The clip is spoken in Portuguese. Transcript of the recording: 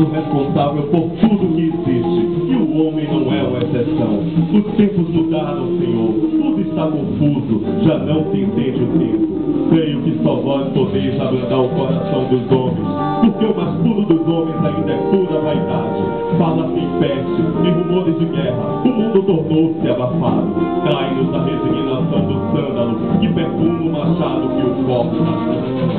do responsável por tudo que existe. E o homem não é uma exceção. Os tempos mudaram, Senhor. Tudo está confuso. Já não se entende o tempo. Creio que só vós podeis abrandar o coração dos homens porque o mais puro dos homens ainda é pura vaidade. Fala-se em peste, e rumores de guerra, o mundo tornou-se abafado. Trai-nos na resignação do sândalo, que perfume o machado que o corta.